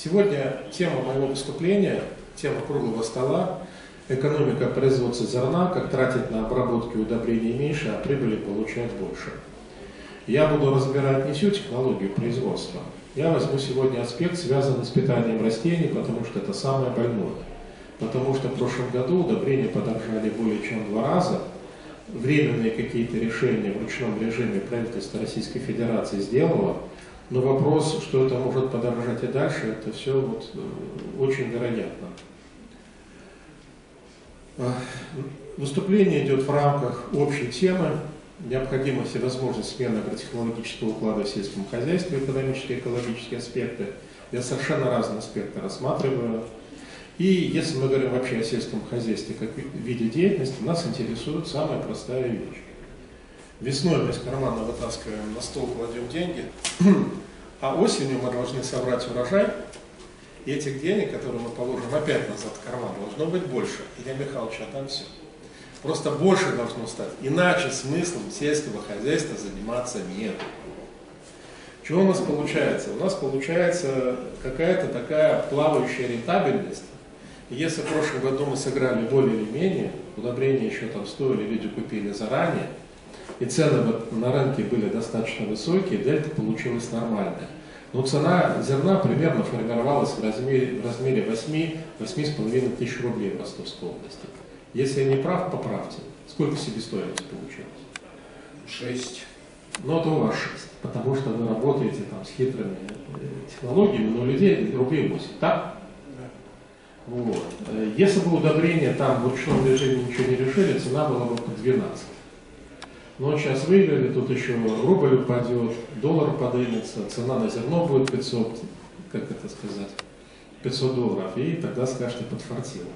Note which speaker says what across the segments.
Speaker 1: Сегодня тема моего выступления, тема круглого стола – экономика производства зерна, как тратить на обработку удобрений меньше, а прибыли получать больше. Я буду разбирать не всю технологию производства. Я возьму сегодня аспект, связанный с питанием растений, потому что это самое больное. Потому что в прошлом году удобрения подорожали более чем в два раза. Временные какие-то решения в ручном режиме правительство Российской Федерации сделало – но вопрос, что это может подорожать и дальше, это все вот э, очень вероятно. А, выступление идет в рамках общей темы необходима всевозможность смены агротехнологического уклада в сельском хозяйстве, экономические и экологические аспекты. Я совершенно разные аспекты рассматриваю. И если мы говорим вообще о сельском хозяйстве как виде деятельности, нас интересует самая простая вещь. Весной мы из кармана вытаскиваем на стол, кладем деньги, а осенью мы должны собрать урожай, и этих денег, которые мы положим опять назад в карман, должно быть больше. Илья Михайлович, а там все. Просто больше должно стать. Иначе смыслом сельского хозяйства заниматься нет. Что у нас получается? У нас получается какая-то такая плавающая рентабельность. Если в прошлом году мы сыграли более или менее, удобрения еще там стоили, люди купили заранее, и цены на рынке были достаточно высокие, дельта получилась нормальная. Но цена зерна примерно формировалась в размере, в размере 8-8,5 тысяч рублей в Ростовской области. Если я не прав, поправьте. Сколько себестоимость получилось?
Speaker 2: Шесть.
Speaker 1: Ну, это у вас шесть, потому что вы работаете там с хитрыми э, технологиями, но людей рублей 8, так? Да. Вот. Э, если бы удобрения там в ручном режиме ничего не решили, цена была бы по 12. Но сейчас выиграли, тут еще рубль упадет, доллар поднимется, цена на зерно будет 500, как это сказать, 500 долларов, и тогда скажете подфартило.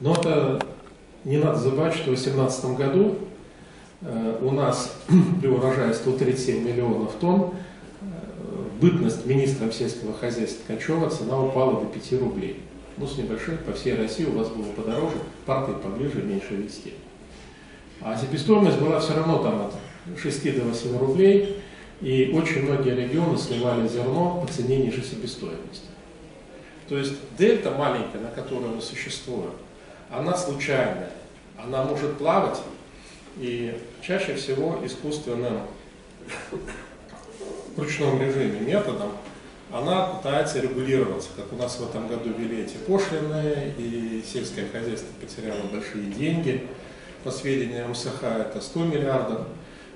Speaker 1: Но это не надо забывать, что в 2018 году э, у нас при урожае 137 миллионов тонн э, бытность министром сельского хозяйства Качева цена упала до 5 рублей. Ну, с небольшой, по всей России у вас было подороже, партии поближе, меньше вести. А себестоимость была все равно там от 6 до 8 рублей, и очень многие регионы сливали зерно по цене ниже себестоимости. То есть дельта маленькая, на которой мы существуем, она случайная, она может плавать, и чаще всего искусственным в ручном режиме методом она пытается регулироваться, как у нас в этом году ввели эти пошлины, и сельское хозяйство потеряло большие деньги – по сведениям СХ это 100 миллиардов,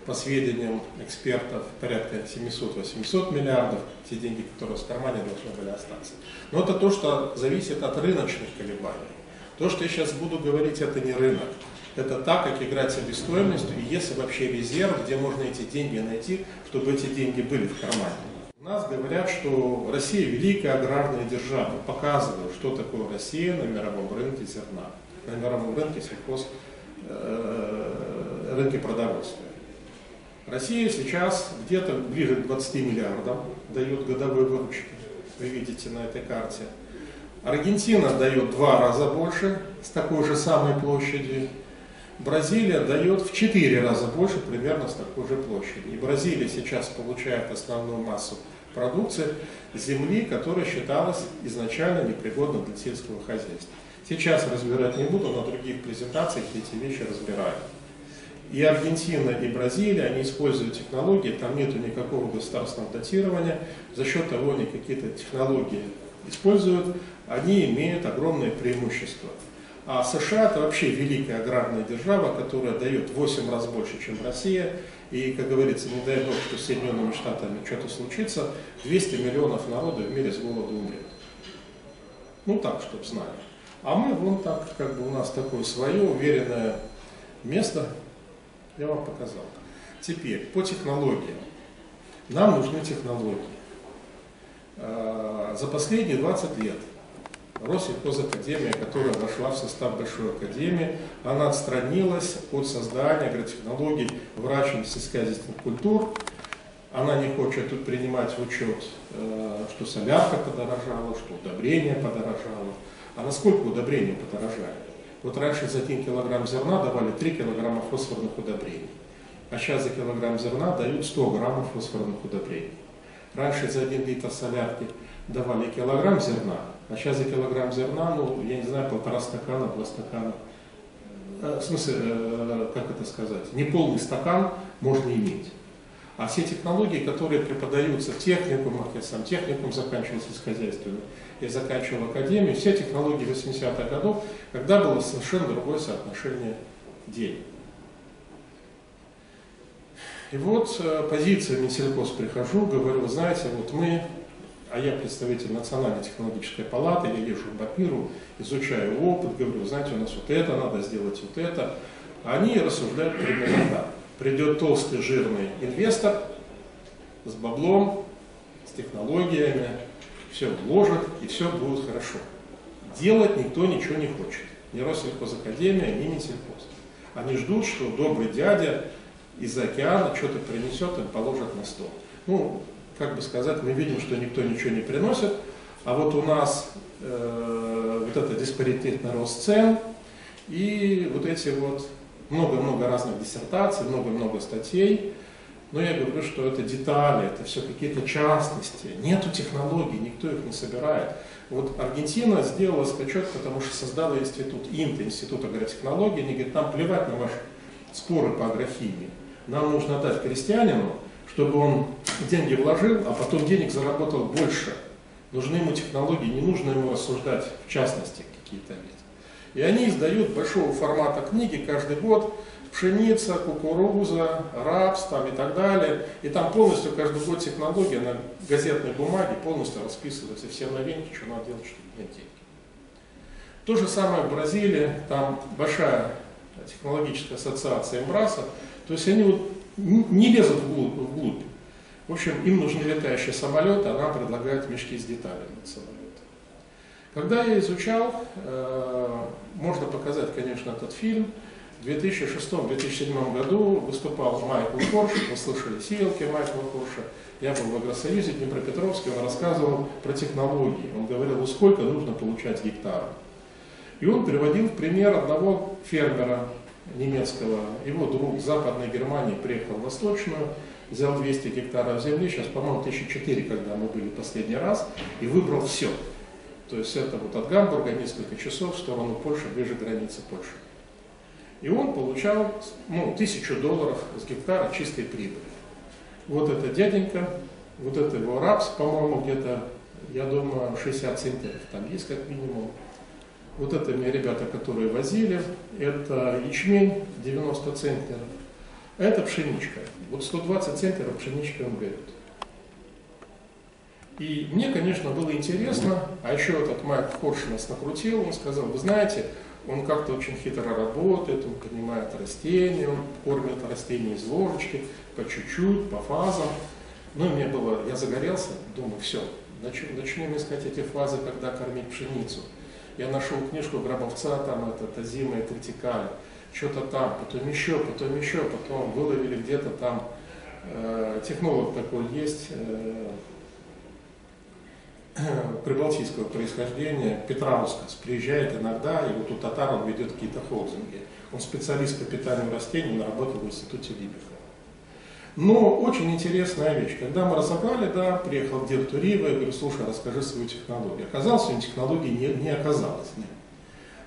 Speaker 1: по сведениям экспертов порядка 700-800 миллиардов, те деньги, которые в кармане должны были остаться. Но это то, что зависит от рыночных колебаний. То, что я сейчас буду говорить, это не рынок. Это так, как играть себестоимостью, и если вообще резерв, где можно эти деньги найти, чтобы эти деньги были в кармане. У нас говорят, что Россия великая аграрная держава. Показывают, что такое Россия на мировом рынке зерна, на мировом рынке сельхоз Э, рынке продовольствия. Россия сейчас где-то ближе к 20 миллиардам дает годовой выручки. Вы видите на этой карте. Аргентина дает два раза больше с такой же самой площади. Бразилия дает в четыре раза больше примерно с такой же площади. И Бразилия сейчас получает основную массу продукции земли, которая считалась изначально непригодной для сельского хозяйства. Сейчас разбирать не буду, на других презентациях эти вещи разбираю. И Аргентина, и Бразилия, они используют технологии, там нет никакого государственного датирования, за счет того они какие-то технологии используют, они имеют огромное преимущество. А США это вообще великая аграрная держава, которая дает 8 раз больше, чем Россия. И, как говорится, не дай бог, что с Соединенными Штатами что-то случится, 200 миллионов народу в мире с голоду умрет. Ну так, чтобы знали. А мы вон так, как бы у нас такое свое уверенное место, я вам показал. Теперь, по технологиям. Нам нужны технологии. А, за последние 20 лет Россельхозакадемия, которая вошла в состав Большой Академии, она отстранилась от создания агротехнологий врачебных сельскохозяйственных культур. Она не хочет тут принимать в учет, э, что солярка подорожала, что удобрение подорожало. А насколько удобрения подорожали? Вот раньше за 1 килограмм зерна давали 3 килограмма фосфорных удобрений. А сейчас за килограмм зерна дают 100 граммов фосфорных удобрений. Раньше за один литр солярки давали килограмм зерна, а сейчас за килограмм зерна, ну, я не знаю, полтора стакана, два стакана. Э, в смысле, э, как это сказать, неполный стакан можно иметь. А все технологии, которые преподаются в техникумах, я сам техникум заканчивал сельскохозяйственный, я заканчивал академию, все технологии 80-х годов, когда было совершенно другое соотношение денег. И вот э, позиция Минсельхоз прихожу, говорю, знаете, вот мы, а я представитель Национальной технологической палаты, я езжу в Бапиру, изучаю опыт, говорю, знаете, у нас вот это надо сделать, вот это. Они рассуждают примерно так. Придет толстый, жирный инвестор с баблом, с технологиями, все вложит и все будет хорошо. Делать никто ничего не хочет. Ни Россельхозакадемия, ни Минсельхоз. Они ждут, что добрый дядя из-за океана что-то принесет, им положат на стол. Ну, как бы сказать, мы видим, что никто ничего не приносит, а вот у нас э, вот это диспаритетный рост цен и вот эти вот много-много разных диссертаций, много-много статей, но я говорю, что это детали, это все какие-то частности, нету технологий, никто их не собирает. Вот Аргентина сделала скачок, потому что создала институт ИНТ, Институт агротехнологий, они говорят, нам плевать на ваши споры по агрохимии. Нам нужно дать крестьянину, чтобы он деньги вложил, а потом денег заработал больше. Нужны ему технологии, не нужно ему рассуждать в частности какие-то вещи. И они издают большого формата книги каждый год, пшеница, кукуруза, рапс там, и так далее. И там полностью каждый год технология на газетной бумаге полностью расписывается, все новинки, что надо делать, чтобы нет деньги. То же самое в Бразилии, там большая технологическая ассоциация Эмбраса, то есть они вот не лезут вглубь, вглубь. В общем, им нужны летающие самолеты, она предлагает мешки с деталями на самолет. Когда я изучал, э, можно показать, конечно, этот фильм, в 2006-2007 году выступал Майкл Корш, вы слышали сиелки Майкла Корша, я был в Агросоюзе Днепропетровске, он рассказывал про технологии, он говорил, ну сколько нужно получать гектаров. И он приводил в пример одного фермера немецкого, его друг в Западной Германии приехал в Восточную, взял 200 гектаров земли, сейчас, по-моему, 1004, когда мы были последний раз, и выбрал все. То есть это вот от Гамбурга несколько часов в сторону Польши, ближе к границе Польши. И он получал ну, тысячу долларов с гектара чистой прибыли. Вот это дяденька, вот это его рапс, по-моему, где-то, я думаю, 60 центнеров там есть как минимум. Вот это мне ребята, которые возили, это ячмень 90 центнеров, это пшеничка. Вот 120 центнеров пшенички он берет. И мне, конечно, было интересно, а еще этот Майк Хорш нас накрутил, он сказал, вы знаете, он как-то очень хитро работает, он поднимает растения, он кормит растения из ложечки, по чуть-чуть, по фазам. Ну, мне было, я загорелся, думаю, все, начнем, начнем искать эти фазы, когда кормить пшеницу. Я нашел книжку Гробовца, там это Тазима и Критикали, что-то там, потом еще, потом еще, потом выловили где-то там, э, технолог такой есть, э, прибалтийского происхождения, Петраускас, приезжает иногда, и вот у татар он ведет какие-то холдинги. Он специалист по питанию растений, он работал в институте Либиха. Но очень интересная вещь. Когда мы разобрали, да, приехал к директору Рива, я говорю, слушай, расскажи свою технологию. Оказалось, что технологии не, не оказалось. Нет.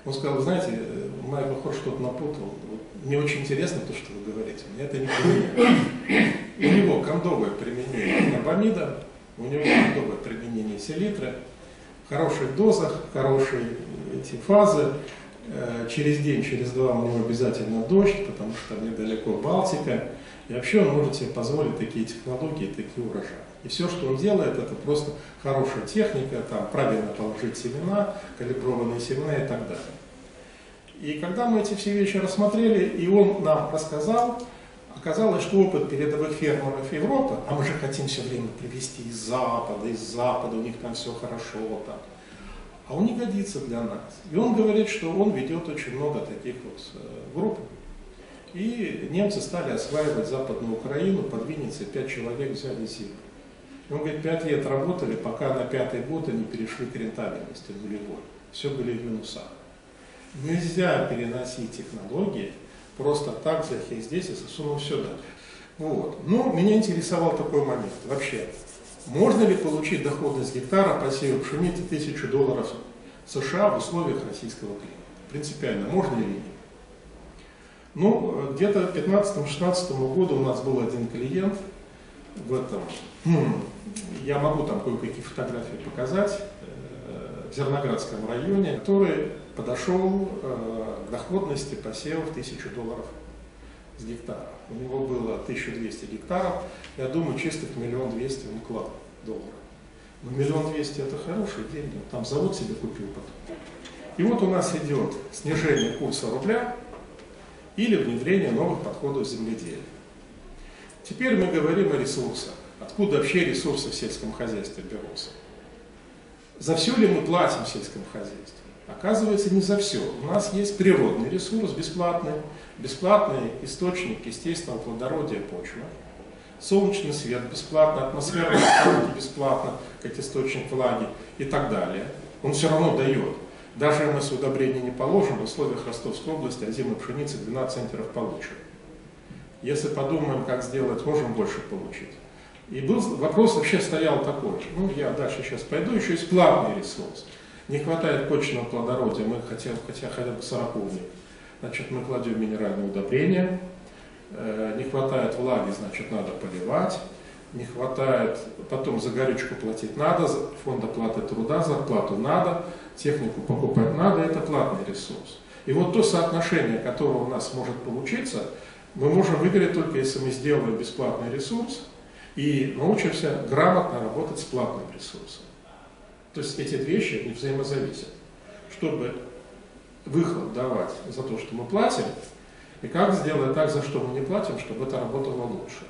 Speaker 1: Он сказал, знаете, э, Майкл Хор что-то напутал. Мне очень интересно то, что вы говорите. Мне это не понимаю. У него кондовое применение карбамида, у него кондовое применение селитры, в хороших дозах, хорошие эти фазы. Э, через день, через два у него обязательно дождь, потому что там недалеко Балтика. И вообще он может себе позволить такие технологии, такие урожаи. И все, что он делает, это просто хорошая техника, там правильно положить семена, калиброванные семена и так далее. И когда мы эти все вещи рассмотрели, и он нам рассказал, оказалось, что опыт передовых фермеров Европы, а мы же хотим все время привести из Запада, из Запада, у них там все хорошо, там, а он не годится для нас. И он говорит, что он ведет очень много таких вот э, групп, и немцы стали осваивать Западную Украину, под Винницей пять человек взяли силы. И он говорит, пять лет работали, пока на пятый год они перешли к рентабельности нулевой. Все были в минусах. Нельзя переносить технологии просто так, взять здесь и засунул дальше. Вот. Но меня интересовал такой момент. Вообще, Можно ли получить доходность гектара посева пшеницы 1000 долларов США в условиях российского климата? Принципиально, можно или нет? Ну, где-то к 15-16 году у нас был один клиент в этом. Я могу там кое-какие фотографии показать в Зерноградском районе, который подошел э, к доходности посевов 1000 долларов с гектара. У него было 1200 гектаров, я думаю, чистых миллион двести он клал долларов. Но миллион двести это хорошие деньги, там завод себе купил потом. И вот у нас идет снижение курса рубля или внедрение новых подходов в земледелие. Теперь мы говорим о ресурсах. Откуда вообще ресурсы в сельском хозяйстве берутся? За все ли мы платим в сельском хозяйстве? Оказывается, не за все. У нас есть природный ресурс бесплатный, бесплатный источник естественного плодородия почвы, солнечный свет бесплатно, атмосферные осадки бесплатно, как источник влаги и так далее. Он все равно дает. Даже если удобрения не положим, в условиях Ростовской области озимой пшеницы 12 центнеров получим. Если подумаем, как сделать, можем больше получить. И был, вопрос вообще стоял такой, ну я дальше сейчас пойду, еще есть плавный ресурс. Не хватает почного плодородия, мы хотим, хотя хотя бы 40 значит мы кладем минеральные удобрения, э, не хватает влаги, значит надо поливать, не хватает, потом за горючку платить надо, фонд оплаты труда, зарплату надо, технику покупать надо, это платный ресурс. И вот то соотношение, которое у нас может получиться, мы можем выиграть только если мы сделаем бесплатный ресурс и научимся грамотно работать с платным ресурсом. То есть эти две вещи не взаимозависят. Чтобы выхлоп давать за то, что мы платим, и как сделать так, за что мы не платим, чтобы это работало лучше.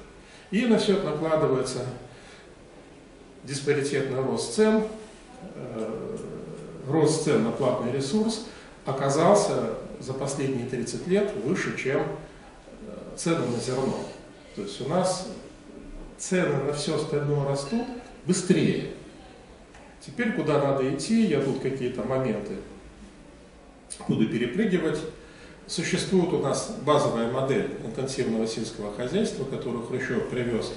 Speaker 1: И на все это накладывается диспаритетный рост цен, э, рост цен на платный ресурс оказался за последние 30 лет выше, чем э, цены на зерно. То есть у нас цены на все остальное растут быстрее. Теперь куда надо идти, я тут какие-то моменты буду перепрыгивать. Существует у нас базовая модель интенсивного сельского хозяйства, которую Хрущев привез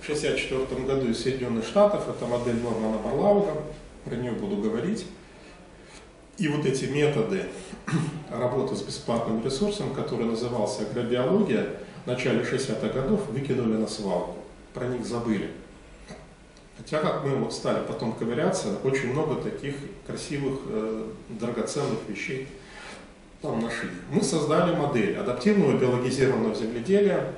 Speaker 1: в 1964 году из Соединенных Штатов. Это модель Нормана Марлауга, про нее буду говорить. И вот эти методы работы с бесплатным ресурсом, который назывался агробиология, в начале 60-х годов выкинули на свалку. Про них забыли. Хотя, как мы вот стали потом ковыряться, очень много таких красивых, э, драгоценных вещей там нашли. Мы создали модель адаптивного биологизированного земледелия,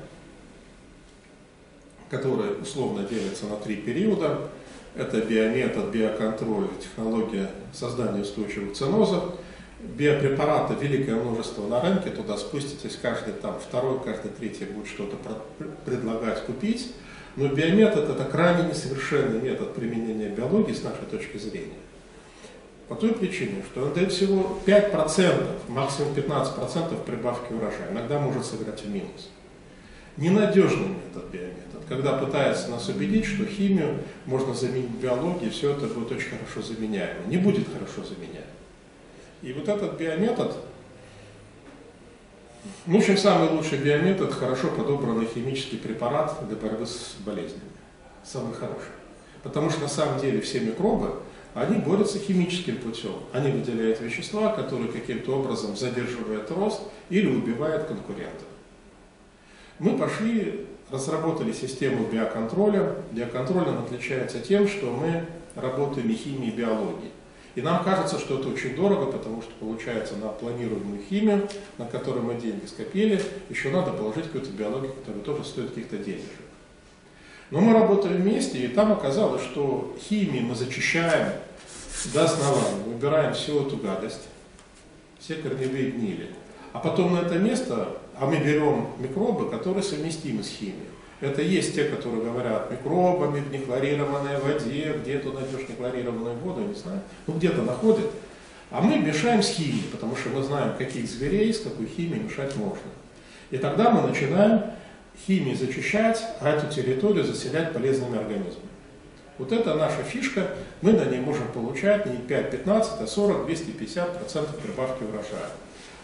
Speaker 1: которая условно делится на три периода. Это биометод, биоконтроль, технология создания устойчивых ценозов. Биопрепараты великое множество на рынке, туда спуститесь, каждый там второй, каждый третий будет что-то предлагать купить. Но биометод это крайне несовершенный метод применения биологии с нашей точки зрения. По той причине, что он дает всего 5%, максимум 15% прибавки урожая. Иногда может сыграть в минус. Ненадежный метод биометод. Когда пытаются нас убедить, что химию можно заменить биологией, все это будет очень хорошо заменяемо. Не будет хорошо заменяемо. И вот этот биометод, в общем, самый лучший биометод – хорошо подобранный химический препарат для борьбы с болезнями. Самый хороший. Потому что на самом деле все микробы, они борются химическим путем. Они выделяют вещества, которые каким-то образом задерживают рост или убивают конкурентов. Мы пошли, разработали систему биоконтроля. Биоконтроль отличается тем, что мы работаем и химией, и биологией. И нам кажется, что это очень дорого, потому что получается на планируемую химию, на которую мы деньги скопили, еще надо положить какую-то биологию, которая тоже стоит каких-то денежек. Но мы работали вместе, и там оказалось, что химией мы зачищаем до основания, убираем всю эту гадость, все корневые гнили. А потом на это место, а мы берем микробы, которые совместимы с химией. Это есть те, которые говорят микробами в нехлорированной воде, где то найдешь нехлорированную воду, не знаю, ну где-то находят. А мы мешаем с химией, потому что мы знаем, каких зверей с какой химией мешать можно. И тогда мы начинаем химией зачищать, а эту территорию заселять полезными организмами. Вот это наша фишка, мы на ней можем получать не 5-15, а 40-250% прибавки урожая.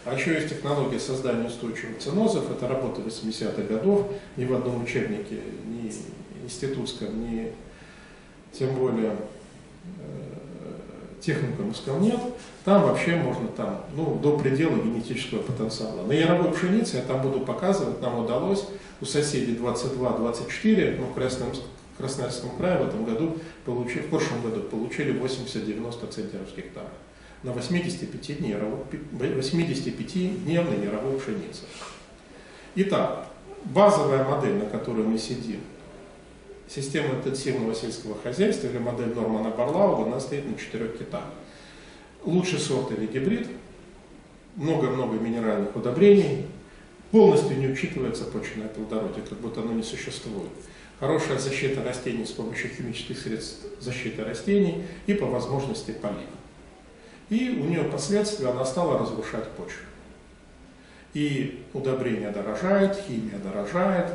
Speaker 1: А еще есть технология создания устойчивых ценозов. Это работа 80-х годов. Ни в одном учебнике, ни институтском, ни тем более э, техникум искал нет, там вообще можно там, ну, до предела генетического потенциала. На яровой пшенице я там буду показывать, нам удалось у соседей 22-24, ну, в Красноярском, Красноярском крае в этом году, получили, в прошлом году получили 80-90 центнеров с гектара на 85-дневной 85 яровой пшенице. Итак, базовая модель, на которой мы сидим, система интенсивного сельского хозяйства или модель Нормана Барлауга, она стоит на четырех китах. Лучший сорт или гибрид, много-много минеральных удобрений, полностью не учитывается почвенное плодородие, как будто оно не существует. Хорошая защита растений с помощью химических средств защиты растений и по возможности полива. И у нее последствия она стала разрушать почву. И удобрения дорожают, химия дорожает,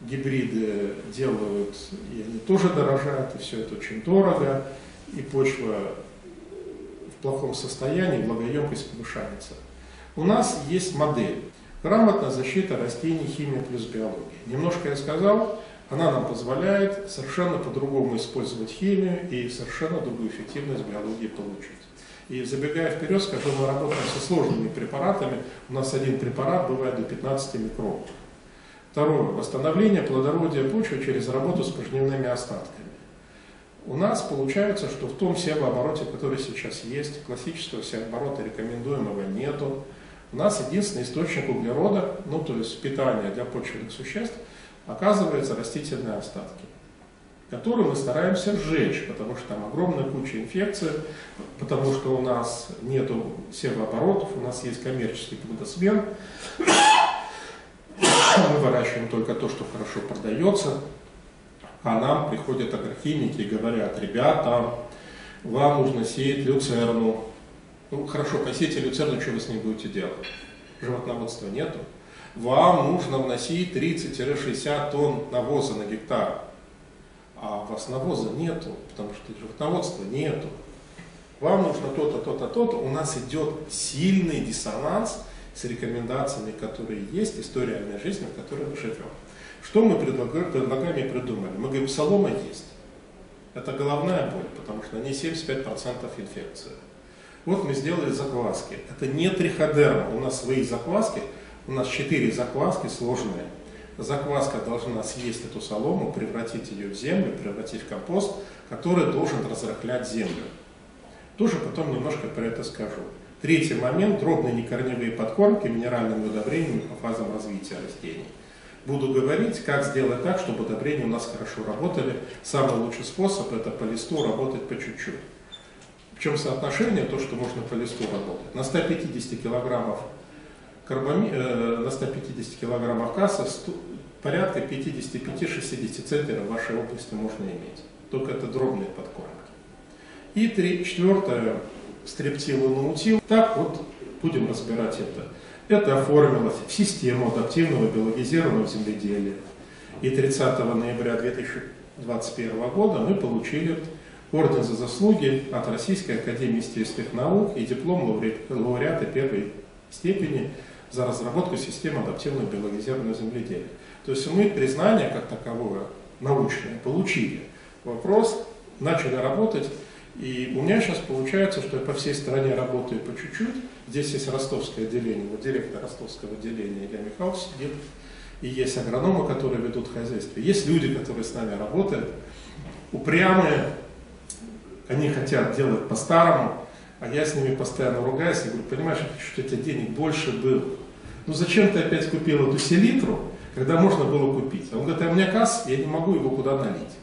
Speaker 1: гибриды делают, и они тоже дорожают, и все это очень дорого, и почва в плохом состоянии, влагоемкость повышается. У нас есть модель. Грамотная защита растений, химия плюс биология. Немножко я сказал, она нам позволяет совершенно по-другому использовать химию и совершенно другую эффективность биологии получить. И забегая вперед, скажу, мы работаем со сложными препаратами. У нас один препарат бывает до 15 микрон. Второе. Восстановление плодородия почвы через работу с пожнивными остатками. У нас получается, что в том севообороте, который сейчас есть, классического севооборота рекомендуемого нету. У нас единственный источник углерода, ну то есть питания для почвенных существ, оказывается растительные остатки которую мы стараемся сжечь, потому что там огромная куча инфекций, потому что у нас нет сервооборотов, у нас есть коммерческий плодосмен, мы выращиваем только то, что хорошо продается, а нам приходят агрохимики и говорят, ребята, вам нужно сеять люцерну. Ну, хорошо, посейте люцерну, что вы с ней будете делать? Животноводства нету. Вам нужно вносить 30-60 тонн навоза на гектар а у вас навоза нету, потому что животноводства нету. Вам нужно то-то, то-то, то-то. У нас идет сильный диссонанс с рекомендациями, которые есть, история реальной жизни, в которой мы живем. Что мы предлагаем, предлагаем и придумали? Мы говорим, солома есть. Это головная боль, потому что на ней 75% инфекции. Вот мы сделали закваски. Это не триходерма, у нас свои закваски, у нас 4 закваски сложные закваска должна съесть эту солому, превратить ее в землю, превратить в компост, который должен разрыхлять землю. Тоже потом немножко про это скажу. Третий момент – дробные некорневые подкормки минеральными удобрениями по фазам развития растений. Буду говорить, как сделать так, чтобы удобрения у нас хорошо работали. Самый лучший способ – это по листу работать по чуть-чуть. В чем соотношение, то, что можно по листу работать. На 150 килограммов карбами, э, на 150 килограммах касса порядка 55-60 центнеров в вашей области можно иметь. Только это дробные подкормки. И три, четвертое, стрептил и наутил. Так вот будем разбирать это. Это оформилось в систему адаптивного биологизированного земледелия. И 30 ноября 2021 года мы получили орден за заслуги от Российской Академии естественных наук и диплом лауреата первой степени за разработку системы адаптивного биологизированного земледелия. То есть мы признание как таковое научное получили. Вопрос, начали работать, и у меня сейчас получается, что я по всей стране работаю по чуть-чуть. Здесь есть ростовское отделение, вот директор ростовского отделения Илья Михайлович сидит, и есть агрономы, которые ведут хозяйство. Есть люди, которые с нами работают, упрямые, они хотят делать по-старому, а я с ними постоянно ругаюсь и говорю, понимаешь, я хочу, чтобы у тебя денег больше было. Ну зачем ты опять купил эту селитру, когда можно было купить? Он говорит, а у меня касс, я не могу его куда налить.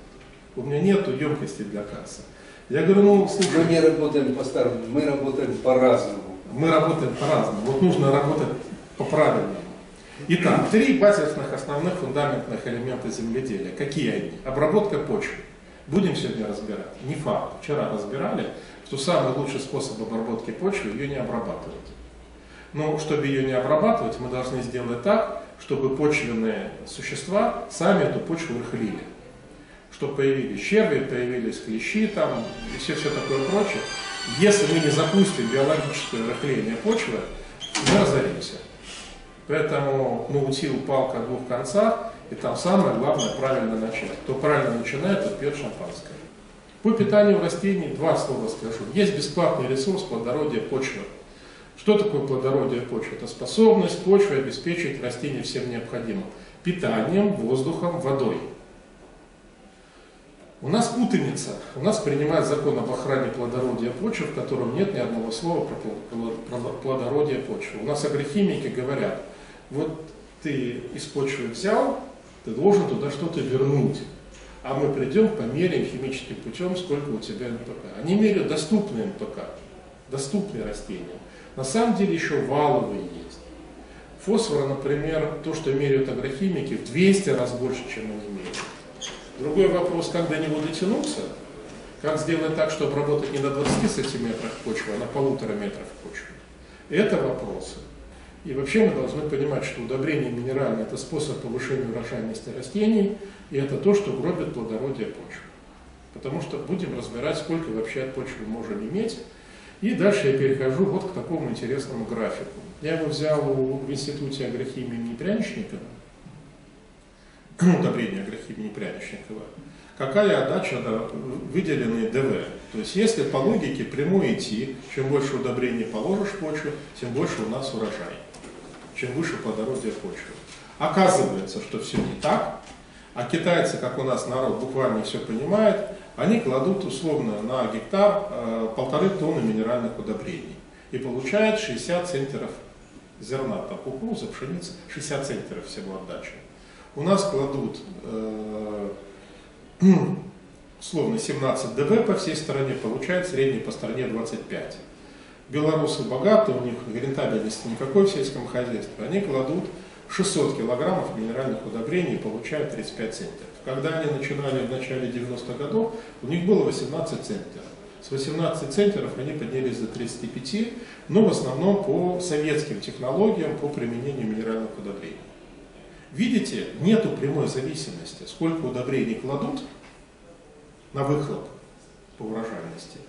Speaker 1: У меня нет емкости для кассы. Я говорю, ну слушай.
Speaker 2: Мы не работаем по-старому, мы работаем по-разному.
Speaker 1: Мы работаем по-разному. Вот нужно работать по-правильному. Итак, три базисных основных фундаментных элемента земледелия. Какие они? Обработка почвы. Будем сегодня разбирать. Не факт. Вчера разбирали что самый лучший способ обработки почвы ее не обрабатывать. Но чтобы ее не обрабатывать, мы должны сделать так, чтобы почвенные существа сами эту почву рыхлили. Чтобы появились черви, появились клещи там и все, все такое прочее. Если мы не запустим биологическое рыхление почвы, мы разоримся. Поэтому наутил палка о двух концах, и там самое главное правильно начать. Кто правильно начинает, тот пьет шампанское. По питанию растений два слова скажу. Есть бесплатный ресурс плодородия почвы. Что такое плодородие почвы? Это способность почвы обеспечить растения всем необходимым. Питанием, воздухом, водой. У нас путаница. У нас принимают закон об охране плодородия почвы, в котором нет ни одного слова про плодородие почвы. У нас агрохимики говорят, вот ты из почвы взял, ты должен туда что-то вернуть. А мы придем, померяем химическим путем, сколько у тебя НПК. Они меряют доступные НПК, доступные растения. На самом деле еще валовые есть. Фосфора, например, то, что меряют агрохимики, в 200 раз больше, чем они меряют. Другой вопрос, как до него дотянуться, как сделать так, чтобы работать не на 20 сантиметрах почвы, а на полутора метрах почвы. Это вопросы. И вообще мы должны понимать, что удобрение минеральное – это способ повышения урожайности растений, и это то, что гробит плодородие почвы. Потому что будем разбирать, сколько вообще от почвы можем иметь. И дальше я перехожу вот к такому интересному графику. Я его взял в Институте агрохимии имени Пряничникова, удобрения агрохимии Пряничникова. Какая отдача на выделенные ДВ? То есть если по логике прямой идти, чем больше удобрений положишь в почву, тем больше у нас урожай чем выше плодородие почвы. Оказывается, что все не так, а китайцы, как у нас народ буквально все понимает, они кладут условно на гектар э, полторы тонны минеральных удобрений и получают 60 центнеров зерна, там кукуруза, пшеница, 60 центнеров всего отдачи. У нас кладут э, условно 17 ДВ по всей стране, получают средний по стране 25 белорусы богаты, у них рентабельности никакой в сельском хозяйстве, они кладут 600 килограммов минеральных удобрений и получают 35 центов. Когда они начинали в начале 90-х годов, у них было 18 центов. С 18 центнеров они поднялись до 35, но в основном по советским технологиям, по применению минеральных удобрений. Видите, нету прямой зависимости, сколько удобрений кладут на выхлоп по урожайности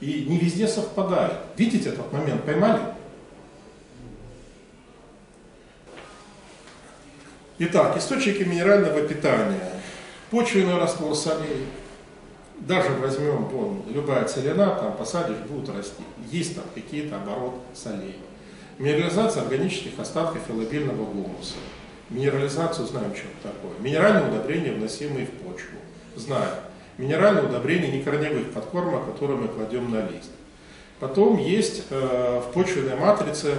Speaker 1: и не везде совпадает. Видите этот момент, поймали? Итак, источники минерального питания. Почвенный раствор солей. Даже возьмем, вон, любая целина, там посадишь, будут расти. Есть там какие-то оборот солей. Минерализация органических остатков и гумуса. Минерализацию знаем, что это такое. Минеральные удобрения, вносимые в почву. Знаем минеральные удобрения некорневых подкормок, которые мы кладем на лист. Потом есть э, в почвенной матрице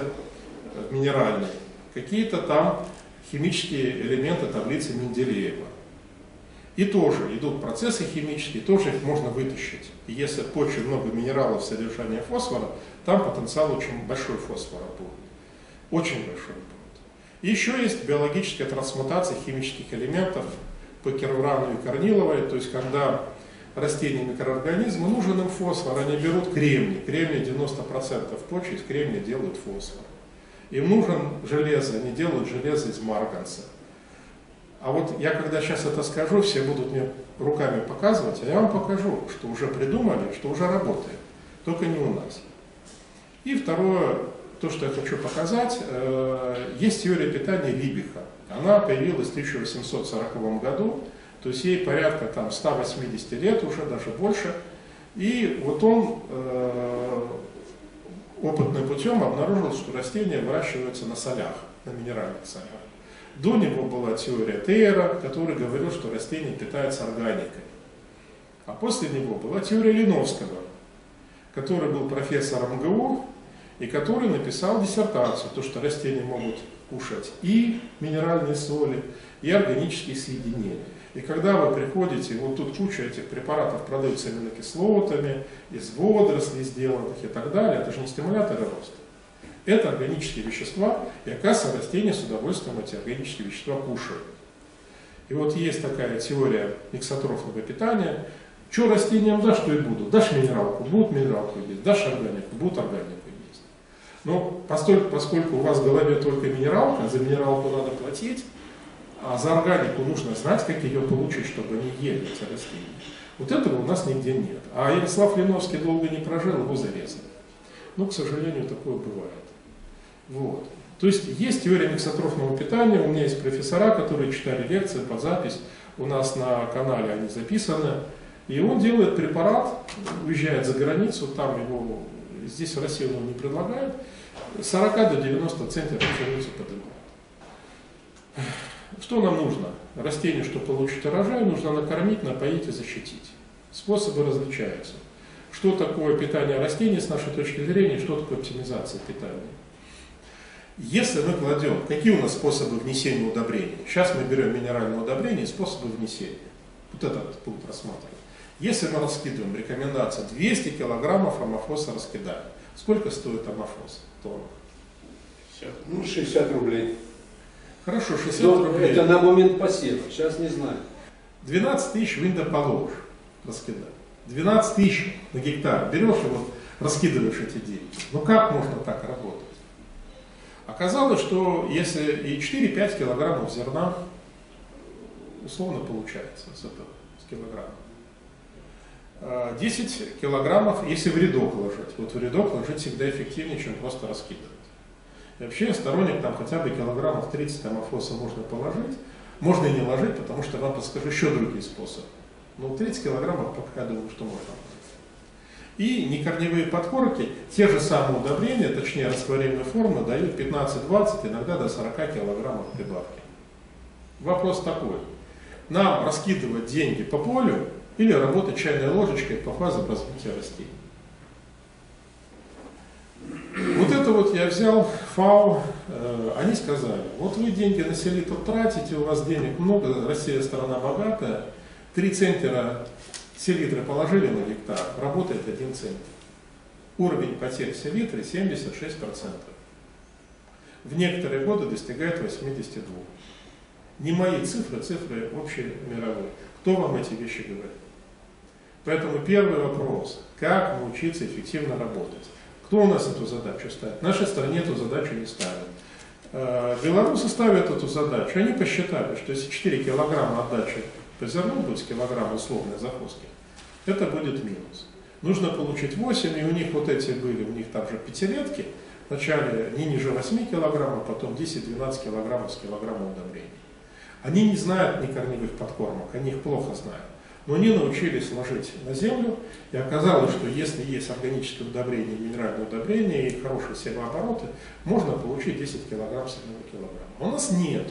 Speaker 1: э, минеральной какие-то там химические элементы таблицы Менделеева. И тоже идут процессы химические, тоже их можно вытащить. И если в почве много минералов содержания фосфора, там потенциал очень большой фосфора будет. Очень большой будет. Еще есть биологическая трансмутация химических элементов по Керурану и Корниловой, то есть когда растения микроорганизмы, нужен им фосфор, они берут кремний, кремний 90% почвы, из кремния делают фосфор. Им нужен железо, они делают железо из марганца. А вот я когда сейчас это скажу, все будут мне руками показывать, а я вам покажу, что уже придумали, что уже работает, только не у нас. И второе, то, что я хочу показать, э, есть теория питания Либиха. Она появилась в 1840 году, то есть ей порядка там 180 лет уже, даже больше. И вот он э, опытным путем обнаружил, что растения выращиваются на солях, на минеральных солях. До него была теория Тейера, который говорил, что растения питаются органикой. А после него была теория Линовского, который был профессором МГУ и который написал диссертацию, то, что растения могут кушать и минеральные соли, и органические соединения. И когда вы приходите, вот тут куча этих препаратов продаются аминокислотами, из водорослей сделанных и так далее, это же не стимуляторы роста. Это органические вещества, и оказывается растения с удовольствием эти органические вещества кушают. И вот есть такая теория миксотрофного питания. Что растениям дашь, то и будут. Дашь минералку, будут минералку есть. Дашь органику, будут органику есть. Но поскольку, поскольку у вас в голове только минералка, за минералку надо платить, а за органику нужно знать, как ее получить, чтобы они ели эти растения. Вот этого у нас нигде нет. А Ярослав Леновский долго не прожил, его зарезали. Но, к сожалению, такое бывает. Вот. То есть есть теория миксотрофного питания, у меня есть профессора, которые читали лекции под запись, у нас на канале они записаны. И он делает препарат, уезжает за границу, там его, здесь в России он не предлагают, 40 до 90 центнеров пшеницу поднимает. Что нам нужно? Растение, что получит урожай, нужно накормить, напоить и защитить. Способы различаются. Что такое питание растений с нашей точки зрения, что такое оптимизация питания. Если мы кладем, какие у нас способы внесения удобрений? Сейчас мы берем минеральное удобрение и способы внесения. Вот этот пункт рассматриваем. Если мы раскидываем, рекомендация 200 килограммов амофоса раскидаем. Сколько стоит амофос? Тонна?
Speaker 2: Ну, 60 рублей.
Speaker 1: Хорошо, 60
Speaker 2: Но
Speaker 1: рублей.
Speaker 2: это на момент посева, сейчас не знаю.
Speaker 1: 12 тысяч в индополож раскидать. 12 тысяч на гектар. Берешь и вот раскидываешь эти деньги. Ну как можно так работать? Оказалось, что если и 4-5 килограммов зерна условно получается с этого, с килограмма. А 10 килограммов, если в рядок ложить. Вот в рядок ложить всегда эффективнее, чем просто раскидывать. И вообще я сторонник там хотя бы килограммов 30 амофоса можно положить. Можно и не ложить, потому что вам подскажу еще другие способы. Но 30 килограммов пока я думаю, что можно. И некорневые подкорки, те же самые удобрения, точнее растворимые формы, дают 15-20, иногда до 40 килограммов прибавки. Вопрос такой. Нам раскидывать деньги по полю или работать чайной ложечкой по фазам развития растений. Вот это вот я взял ФАО, э, они сказали, вот вы деньги на селитр тратите, у вас денег много, Россия страна богатая, 3 центнера селитры положили на гектар, работает 1 центр. Уровень потерь селитры 76%. В некоторые годы достигает 82%. Не мои цифры, цифры общие мировые. Кто вам эти вещи говорит? Поэтому первый вопрос, как научиться эффективно работать? Кто у нас эту задачу ставит? В нашей стране эту задачу не ставят. Э, Белорусы ставят эту задачу. Они посчитали, что если 4 килограмма отдачи по зерну будет с килограмма условной захозки, это будет минус. Нужно получить 8, и у них вот эти были, у них там же пятилетки, вначале не ниже 8 килограммов, потом 10-12 килограммов с килограмма удобрений. Они не знают ни корневых подкормок, они их плохо знают. Но они научились ложить на землю, и оказалось, что если есть органическое удобрение, минеральное удобрение и хорошие серообороты, можно получить 10 килограмм с 1 килограмма. У нас нет.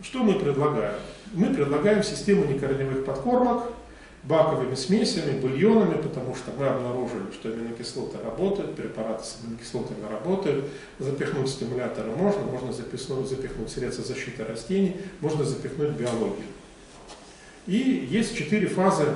Speaker 1: Что мы предлагаем? Мы предлагаем систему некорневых подкормок, баковыми смесями, бульонами, потому что мы обнаружили, что аминокислоты работают, препараты с аминокислотами работают, запихнуть стимуляторы можно, можно запихнуть, запихнуть средства защиты растений, можно запихнуть биологию. И есть четыре фазы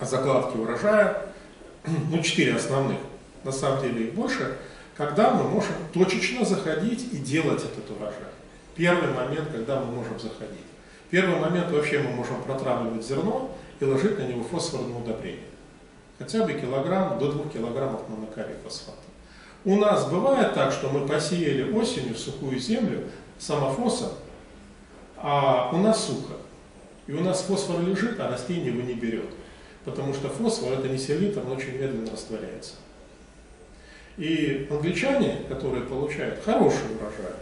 Speaker 1: закладки урожая, ну четыре основных, на самом деле их больше, когда мы можем точечно заходить и делать этот урожай. Первый момент, когда мы можем заходить. Первый момент вообще мы можем протравливать зерно и ложить на него фосфорное удобрение. Хотя бы килограмм до двух килограммов монокарий фосфата. У нас бывает так, что мы посеяли осенью в сухую землю самофосом, а у нас сухо. И у нас фосфор лежит, а растение его не берет. Потому что фосфор это не селитр, он очень медленно растворяется. И англичане, которые получают хороший урожай,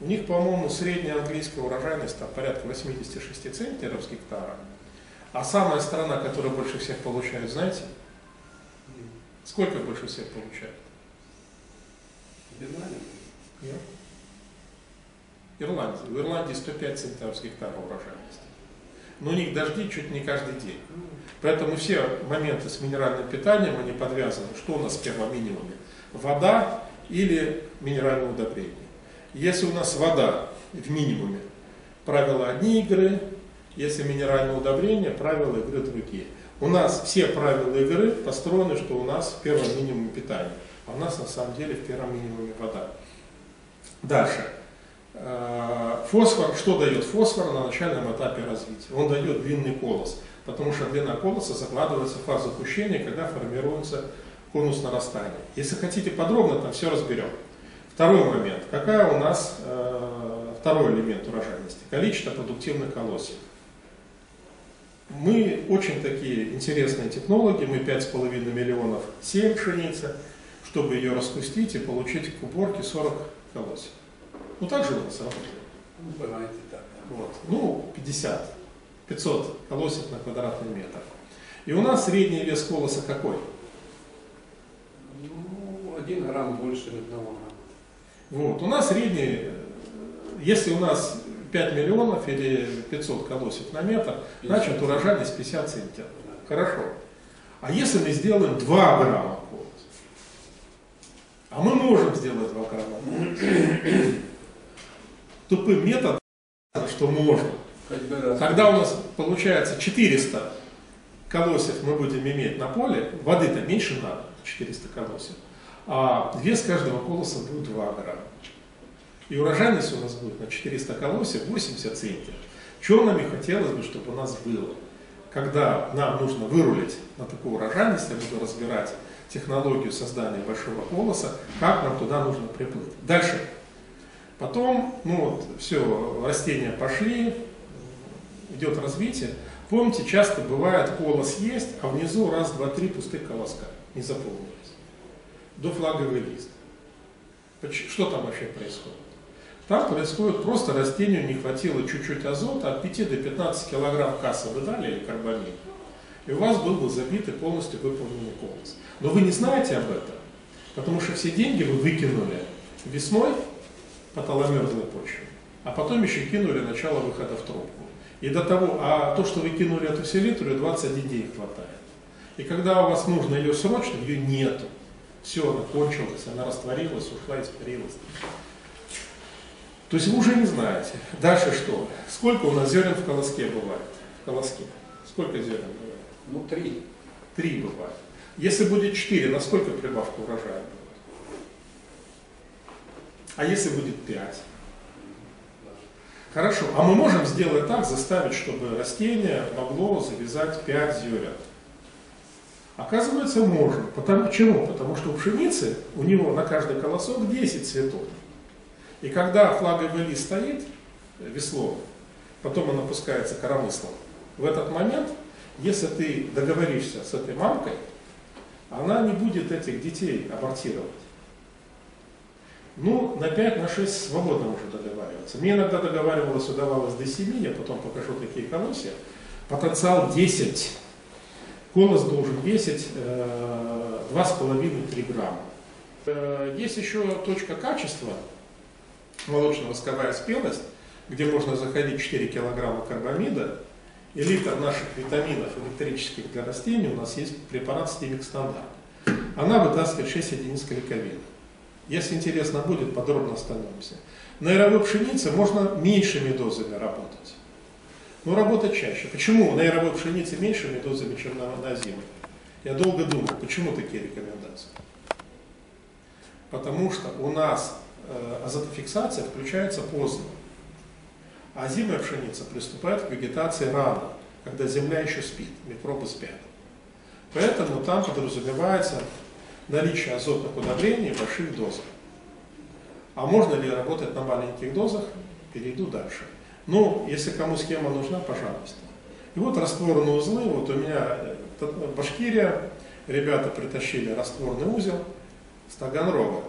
Speaker 1: у них, по-моему, средняя английская урожайность там, порядка 86 центнеров с гектара. А самая страна, которая больше всех получает, знаете? Сколько больше всех получает?
Speaker 2: Германия?
Speaker 1: Нет. Ирландия. В Ирландии 105 центнеров с гектара урожайности. Но у них дожди чуть не каждый день. Поэтому все моменты с минеральным питанием, они подвязаны. Что у нас в первом минимуме? Вода или минеральное удобрение. Если у нас вода в минимуме, правила одни игры, если минеральное удобрение, правила игры другие. У нас все правила игры построены, что у нас в первом минимуме питания, а у нас на самом деле в первом минимуме вода. Дальше. Э, фосфор, что дает фосфор на начальном этапе развития? Он дает длинный колос, потому что длина колоса закладывается в фазу пущения, когда формируется конус нарастания. Если хотите подробно, там все разберем. Второй момент. Какая у нас э, второй элемент урожайности? Количество продуктивных колосьев. Мы очень такие интересные технологи, мы 5,5 миллионов сеем пшеницы, чтобы ее распустить и получить к уборке 40 колосьев. Ну так же у нас работает.
Speaker 2: Ну, бывает и так. да.
Speaker 1: Вот. Ну, 50. 500 колосьев на квадратный метр. И у нас средний вес колоса какой?
Speaker 2: Ну, один грамм больше одного грамма.
Speaker 1: Вот. У нас средний, если у нас 5 миллионов или 500 колосьев на метр, значит урожайность 50 центнеров. Хорошо. А если мы сделаем 2 грамма колоса? А мы можем сделать 2 грамма колоса. Тупым методом, что можно. Тогда у нас получается 400 колосьев мы будем иметь на поле, воды-то меньше надо, 400 колосьев, а вес каждого колоса будет 2 грамма. И урожайность у нас будет на 400 колосьев 80 центнеров. Чего нам и хотелось бы, чтобы у нас было? Когда нам нужно вырулить на такую урожайность, я буду разбирать технологию создания большого колоса, как нам туда нужно приплыть. Дальше. Потом, ну вот, все, растения пошли, идет развитие. Помните, часто бывает колос есть, а внизу раз, два, три пустых колоска не заполнились. До флаговый лист. Что там вообще происходит? Там происходит просто растению не хватило чуть-чуть азота, от 5 до 15 килограмм касса вы дали или карбамид, и у вас был бы забитый полностью выполненный колос. Но вы не знаете об этом, потому что все деньги вы выкинули весной по таломерзлой почве, а потом еще кинули начало выхода в трубку. И до того, а то, что вы кинули эту селитру, 21 дней хватает. И когда у вас нужно ее срочно, ее нету. Все, она кончилась, она растворилась, ушла, испарилась. То есть вы уже не знаете. Дальше что? Сколько у нас зерен в колоске бывает? В колоске. Сколько зерен бывает?
Speaker 2: Ну, три.
Speaker 1: Три бывает. Если будет четыре, на сколько прибавка урожая будет? А если будет пять? Хорошо. А мы можем сделать так, заставить, чтобы растение могло завязать 5 зерен. Оказывается, можем. Потому, почему? Потому что у пшеницы, у него на каждый колосок 10 цветов. И когда флаговый лист стоит веслом, потом он опускается коромыслом, в этот момент, если ты договоришься с этой мамкой, она не будет этих детей абортировать. Ну, на 5, на 6 свободно уже договариваться. Мне иногда договаривалось, удавалось до 7, я потом покажу такие колосья. Потенциал 10. Колос должен весить э, 2,5-3 грамма. Э, есть еще точка качества, молочно-восковая спелость, где можно заходить 4 килограмма карбамида и литр наших витаминов электрических для растений. У нас есть препарат Стимик Стандарт. Она вытаскивает 6 единиц клейковины. Если интересно будет, подробно остановимся. На яровой пшенице можно меньшими дозами работать. Но работать чаще. Почему на яровой пшенице меньшими дозами, чем на, на зимой? Я долго думал, почему такие рекомендации. Потому что у нас э, азотофиксация включается поздно. А зимняя пшеница приступает к вегетации рано, когда земля еще спит, микробы спят. Поэтому там подразумевается наличие азотных удобрений в больших дозах. А можно ли работать на маленьких дозах? Перейду дальше. Ну, если кому схема нужна, пожалуйста. И вот растворные узлы, вот у меня э, Башкирия, ребята притащили растворный узел с Таганрога.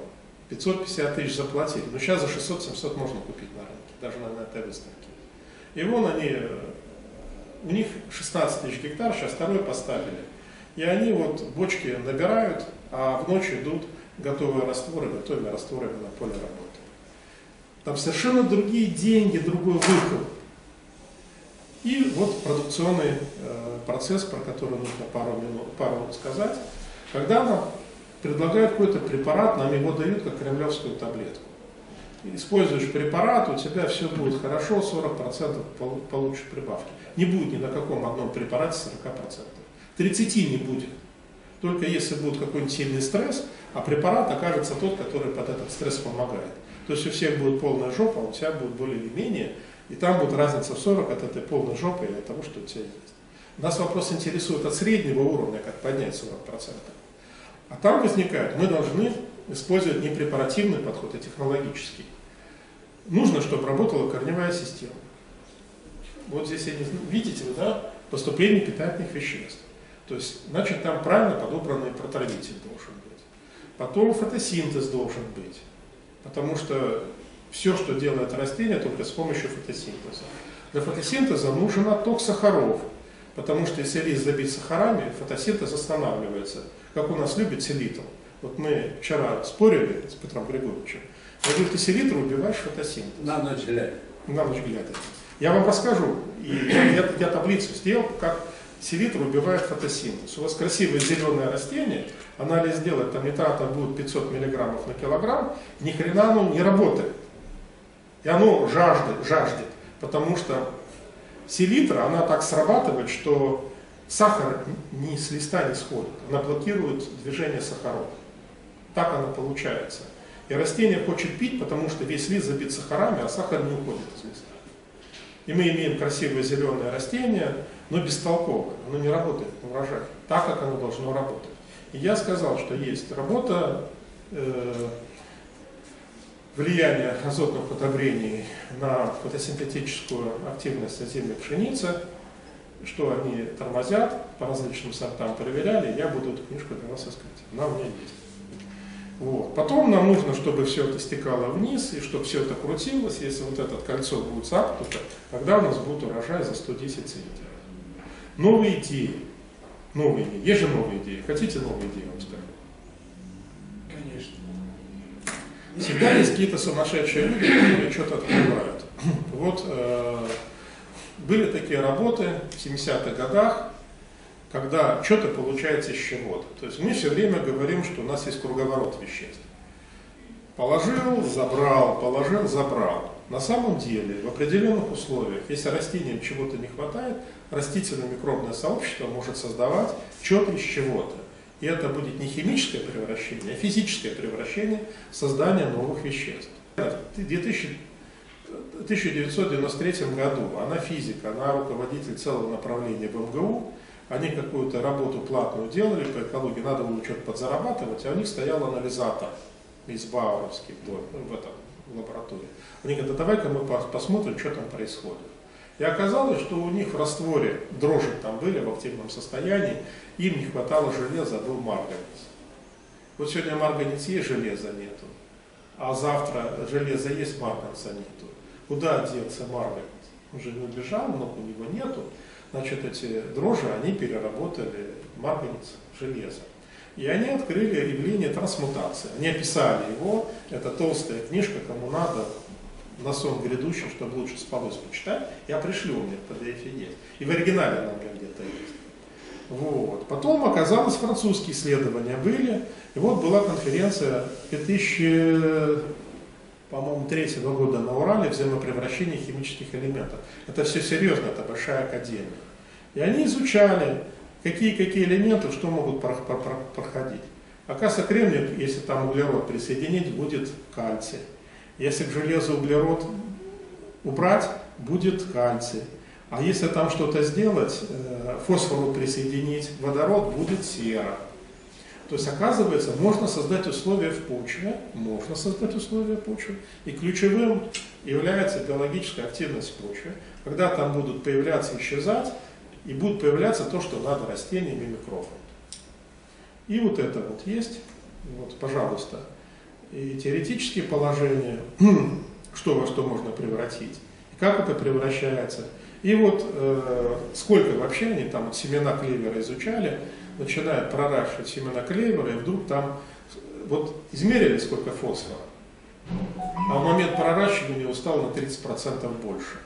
Speaker 1: 550 тысяч заплатили. Но сейчас за 600-700 можно купить на рынке, даже на этой выставке. И вон они, э, у них 16 тысяч гектар, сейчас второй поставили. И они вот бочки набирают, а в ночь идут готовые растворы, готовыми растворами на поле работают. Там совершенно другие деньги, другой выход. И вот продукционный э, процесс, про который нужно пару минут, пару минут сказать. Когда нам предлагают какой-то препарат, нам его дают как кремлевскую таблетку. Используешь препарат, у тебя все будет хорошо, 40% получишь прибавки. Не будет ни на каком одном препарате 40%. 30 не будет. Только если будет какой-нибудь сильный стресс, а препарат окажется тот, который под этот стресс помогает. То есть у всех будет полная жопа, а у тебя будет более или менее, и там будет разница в 40 от этой полной жопы и от того, что у тебя есть. Нас вопрос интересует от среднего уровня, как поднять 40%. А там возникает, мы должны использовать не препаративный подход, а технологический. Нужно, чтобы работала корневая система. Вот здесь, я не знаю, видите да, поступление питательных веществ. То есть, значит, там правильно подобранный протравитель должен быть. Потом фотосинтез должен быть. Потому что все, что делает растение, только с помощью фотосинтеза. Для фотосинтеза нужен отток сахаров, потому что если лист забит сахарами, фотосинтез останавливается, как у нас любит селитр. Вот мы вчера спорили с Петром Григорьевичем. Я говорю, ты селитр убиваешь фотосинтез.
Speaker 2: На ночь глядя.
Speaker 1: На ночь глядя. Я вам расскажу. И я, я таблицу сделал, как селитр убивает фотосинтез. У вас красивое зеленое растение, анализ сделать, там нитрата будет 500 миллиграммов на килограмм, ни хрена оно не работает. И оно жаждет, жаждет, потому что селитра, она так срабатывает, что сахар ни с листа не сходит, она блокирует движение сахаров. Так она получается. И растение хочет пить, потому что весь лист забит сахарами, а сахар не уходит из листа. И мы имеем красивое зеленое растение, но бестолковое, оно не работает на урожай, так как оно должно работать. Я сказал, что есть работа э, влияния азотных удобрений на фотосинтетическую активность озимой пшеницы, что они тормозят, по различным сортам проверяли, я буду эту книжку для вас искать. Она у меня есть. Вот. Потом нам нужно, чтобы все это стекало вниз, и чтобы все это крутилось. Если вот это кольцо будет замкнуто, тогда у нас будет урожай за 110 центнеров. Новые идеи. Новые идеи. Есть же новые идеи. Хотите новые идеи вам скажу?
Speaker 2: Конечно.
Speaker 1: Всегда есть какие-то сумасшедшие люди, которые что-то открывают. Вот э, были такие работы в 70-х годах, когда что-то получается из чего-то. То есть мы все время говорим, что у нас есть круговорот веществ. Положил, забрал, положил, забрал. На самом деле, в определенных условиях, если растениям чего-то не хватает, растительно-микробное сообщество может создавать что-то из чего-то. И это будет не химическое превращение, а физическое превращение, создание новых веществ. В 1993 году она физик, она руководитель целого направления в МГУ, они какую-то работу платную делали по экологии, надо было что-то подзарабатывать, а у них стоял анализатор из Бауровских ну, в этом в лаборатории. Они говорят, да давай-ка мы посмотрим, что там происходит. И оказалось, что у них в растворе дрожжи там были в активном состоянии, им не хватало железа, был марганец. Вот сегодня марганец есть, железа нету. А завтра железа есть, марганца нету. Куда делся марганец? Он же не убежал, но у него нету значит, эти дрожжи, они переработали марганец железо. И они открыли явление трансмутации. Они описали его, это толстая книжка, кому надо, на сон грядущий, чтобы лучше спалось, почитать. Я пришлю, у меня в PDF есть. И в оригинале она где-то есть. Вот. Потом оказалось, французские исследования были. И вот была конференция 2000 по-моему, третьего года на Урале взаимопревращение химических элементов. Это все серьезно, это большая академия. И они изучали, какие-какие элементы, что могут проходить. Оказывается, кремний, если там углерод присоединить, будет кальций. Если к железу углерод убрать, будет кальций. А если там что-то сделать, э, фосфору присоединить водород, будет сера. То есть, оказывается, можно создать условия в почве, можно создать условия в почве, и ключевым является биологическая активность почвы, когда там будут появляться, исчезать, и будут появляться то, что надо растениям и микробам. И вот это вот есть, вот, пожалуйста, и теоретические положения, что во что можно превратить, как это превращается. И вот э, сколько вообще они там семена клевера изучали, начинают проращивать семена клевера, и вдруг там, вот измерили сколько фосфора, а в момент проращивания его стало на 30% больше.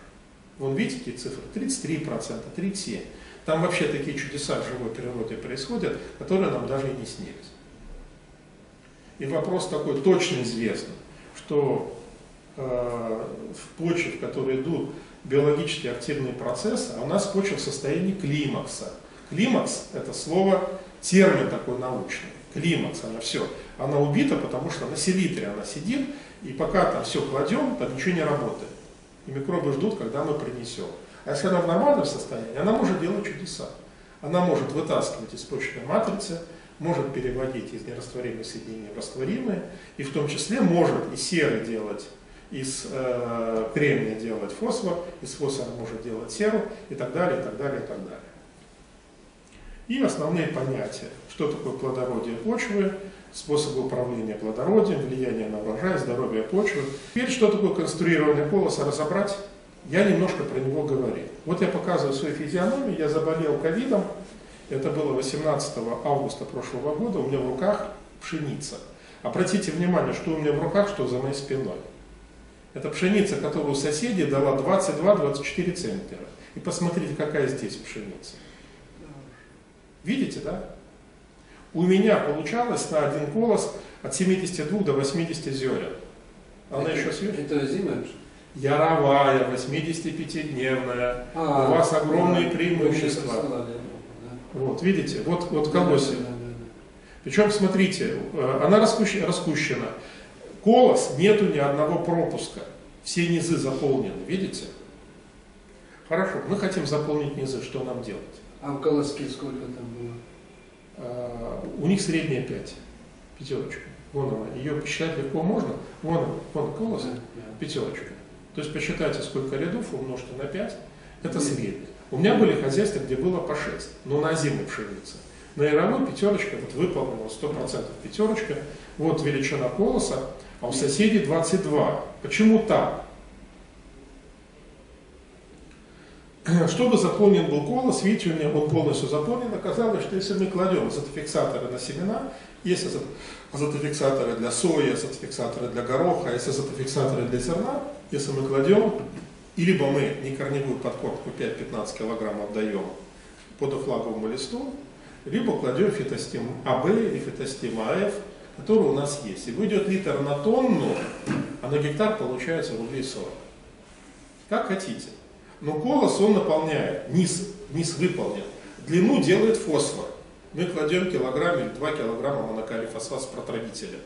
Speaker 1: Вон видите какие цифры? 33%, 37%. Там вообще такие чудеса в живой природе происходят, которые нам даже и не снились. И вопрос такой, точно известно, что э, в почве, в которой идут биологически активные процессы, а у нас почва в состоянии климакса – Климакс – это слово, термин такой научный. Климакс, она все. Она убита, потому что на селитре она сидит, и пока там все кладем, там ничего не работает. И микробы ждут, когда мы принесем. А если она в нормальном состоянии, она может делать чудеса. Она может вытаскивать из почной матрицы, может переводить из нерастворимых соединений в растворимые, и в том числе может и серы делать, из э, кремния делать фосфор, из фосфора может делать серу и так далее, и так далее, и так далее. И основные понятия, что такое плодородие почвы, способы управления плодородием, влияние на урожай, здоровье почвы. Теперь, что такое конструированная полоса, разобрать. я немножко про него говорил. Вот я показываю свою физиономию, я заболел ковидом, это было 18 августа прошлого года, у меня в руках пшеница. Обратите внимание, что у меня в руках, что за моей спиной. Это пшеница, которую у соседей дала 22-24 центнера. И посмотрите, какая здесь пшеница. Видите, да? У меня получалось на один колос от 72 до 80 зерен. Она
Speaker 2: это,
Speaker 1: еще свежая?
Speaker 2: Это зимая?
Speaker 1: Яровая, 85-дневная.
Speaker 2: А,
Speaker 1: У вас огромные
Speaker 2: да,
Speaker 1: преимущества.
Speaker 2: вы мне присылали, да.
Speaker 1: Вот, видите, вот, вот
Speaker 2: да, да, да.
Speaker 1: Причем, смотрите, э, она раскущена. Колос нету ни одного пропуска. Все низы заполнены, видите? Хорошо, мы хотим заполнить низы, что нам делать?
Speaker 2: А в колоске сколько там было?
Speaker 1: А, У них средняя 5, пятерочка. Вон она, ее посчитать легко можно. Вон она, вон колос,
Speaker 2: Да, да.
Speaker 1: пятерочка. То есть посчитайте, сколько рядов, умножьте на 5, это средняя. У меня были хозяйства, где было по 6, но на зиму пшеница. На яровой пятерочка, вот выполнила 100% пятерочка, вот величина колоса, а у соседей 22. Почему так? Чтобы заполнен был колос, видите, у меня он полностью заполнен, оказалось, что если мы кладем азотофиксаторы на семена, есть азот- азотофиксаторы для сои, азотофиксаторы для гороха, есть азотофиксаторы для зерна, если мы кладем, и либо мы некорневую подкормку 5-15 килограммов даем подофлаговому листу, либо кладем фитостим АБ или фитостим АФ, который у нас есть. И выйдет литр на тонну, а на гектар получается рублей 40. Как хотите. Но колос он наполняет, низ, низ выполнен. Длину делает фосфор. Мы кладем килограмм или 2 килограмма монокалий фосфат с протравителем.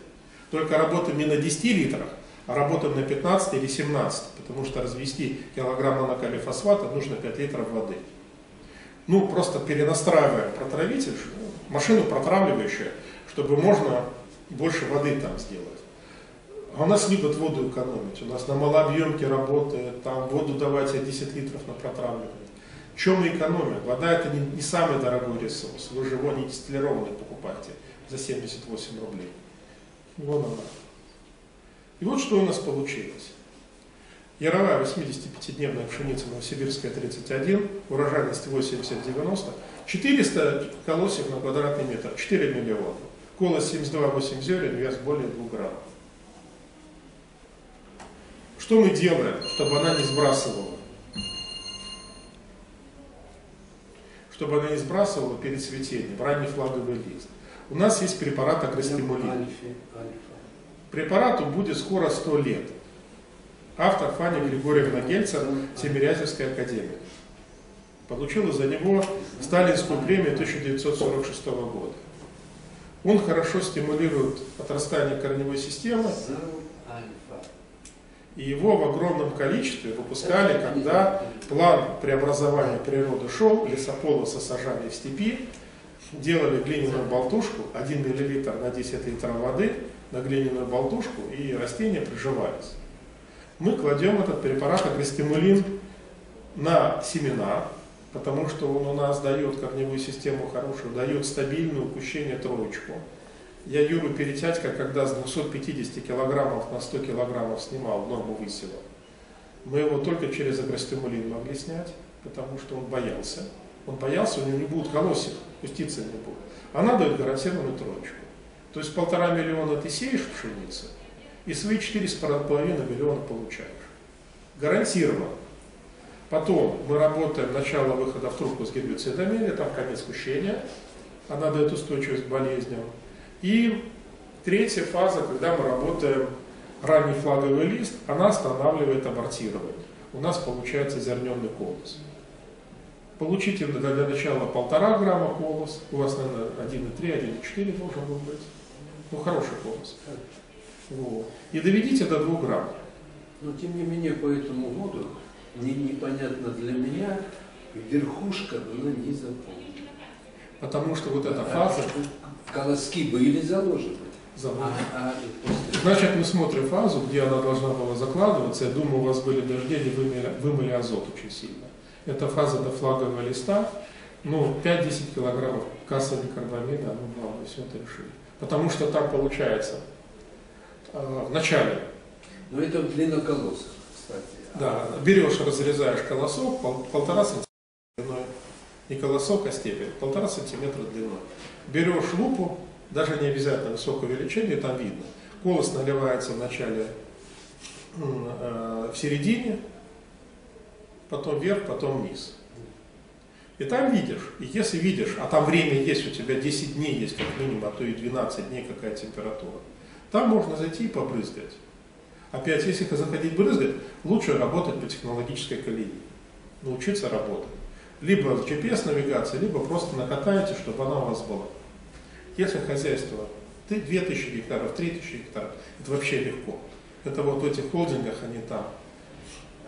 Speaker 1: Только работаем не на 10 литрах, а работаем на 15 или 17, потому что развести килограмм монокалий фосфата нужно 5 литров воды. Ну, просто перенастраиваем протравитель, машину протравливающую, чтобы можно больше воды там сделать. А у нас любят воду экономить. У нас на малообъемке работает, там воду давайте 10 литров на протравливание. Чем мы экономим? Вода это не, не самый дорогой ресурс. Вы же его не дистиллированный покупаете за 78 рублей. Вон она. И вот что у нас получилось. Яровая 85-дневная пшеница Новосибирская 31, урожайность 80-90, 400 колосьев на квадратный метр, 4 миллиона. Колос 72-8 зерен, вес более 2 граммов. Что мы делаем, чтобы она не сбрасывала? Чтобы она не сбрасывала перед цветением, ранний флаговый лист. У нас есть препарат агростимулин.
Speaker 2: Альфа.
Speaker 1: Препарату будет скоро 100 лет. Автор Фаня Григорьевна Гельцер, Тимирязевская академия. Получила за него Сталинскую премию 1946 года. Он хорошо стимулирует отрастание корневой системы, и его в огромном количестве выпускали, когда план преобразования природы шел, лесополосы сажали в степи, делали глиняную болтушку, 1 мл на 10 литров воды на глиняную болтушку, и растения приживались. Мы кладем этот препарат агростимулин на семена, потому что он у нас дает корневую систему хорошую, дает стабильное упущение троечку. Я Юру Перетятько, когда с 250 килограммов на 100 килограммов снимал норму высева, мы его только через агростимулин могли снять, потому что он боялся. Он боялся, у него не будут колосьев, пуститься не будут. Она дает гарантированную троечку. То есть полтора миллиона ты сеешь пшеницы, и свои четыре с половиной миллиона получаешь. Гарантированно. Потом мы работаем начало выхода в трубку с гербицидами, или там конец кущения, она дает устойчивость к болезням. И третья фаза, когда мы работаем ранний флаговый лист, она останавливает абортирование. У нас получается зерненный колос. Получите для, начала полтора грамма колос, у вас, наверное, 1,3, 1,4 должен был быть. Ну, хороший колос. Вот. И доведите до 2 грамм.
Speaker 2: Но тем не менее по этому году не, непонятно для меня, верхушка была не заполнена.
Speaker 1: Потому что вот эта
Speaker 2: А
Speaker 1: фаза
Speaker 2: Колоски были заложены.
Speaker 1: заложена.
Speaker 2: А, а, после-
Speaker 1: Значит, мы смотрим фазу, где она должна была закладываться. Я думаю, у вас были дожди, они вымыли, вымыли азот очень сильно. Это фаза до флагового листа. Ну, 5-10 килограммов кассовой карбамида, ну, главное, все это решили. Потому что там получается э, в начале
Speaker 2: Но это в длинноколосах. кстати.
Speaker 1: Да, берешь, разрезаешь колосок, пол- полтора сантиметра длиной. Не колосок, а стебель. Полтора сантиметра длиной. Берешь лупу, даже не обязательно высокое увеличение, там видно. Колос наливается вначале м, э, в середине, потом вверх, потом вниз. И там видишь, и если видишь, а там время есть, у тебя 10 дней есть как минимум, а то и 12 дней какая температура, там можно зайти и побрызгать. Опять, если заходить брызгать, лучше работать по технологической колее. Научиться работать. Либо с GPS-навигацией, либо просто накатаете, чтобы она у вас была. Если хозяйство ты 2000 гектаров, 3000 гектаров, это вообще легко. Это вот в этих холдингах они там.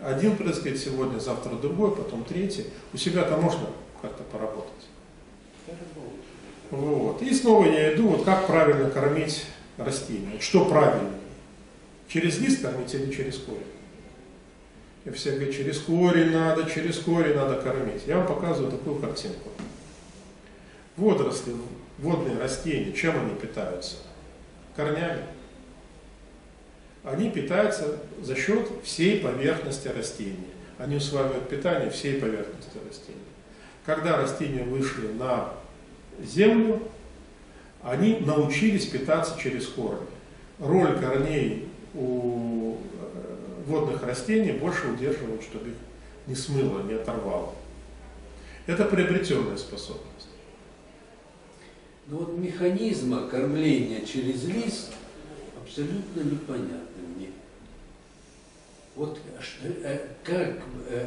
Speaker 1: Один прыскает сегодня, завтра другой, потом третий. У себя-то можно как-то поработать. Вот. И снова я иду, вот как правильно кормить растения. Что правильно? Через лист кормить или через корень? И все говорят, через корень надо, через корень надо кормить. Я вам показываю такую картинку. Водоросли, водные растения, чем они питаются? Корнями. Они питаются за счет всей поверхности растения. Они усваивают питание всей поверхности растения. Когда растения вышли на землю, они научились питаться через корни. Роль корней у э, водных растений больше удерживать, чтобы их не смыло, не оторвало. Это приобретенная способность.
Speaker 2: Но вот механизма кормления через лист абсолютно непонятно. Вот ш- э, как, э,